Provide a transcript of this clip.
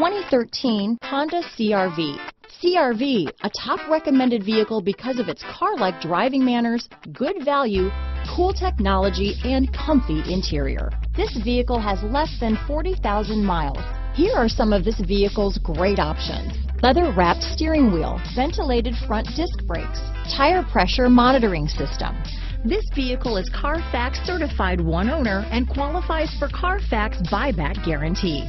2013 Honda CRV. CRV, a top recommended vehicle because of its car-like driving manners, good value, cool technology, and comfy interior. This vehicle has less than 40,000 miles. Here are some of this vehicle's great options. Leather wrapped steering wheel, ventilated front disc brakes, tire pressure monitoring system. This vehicle is Carfax certified one owner and qualifies for Carfax buyback guarantee.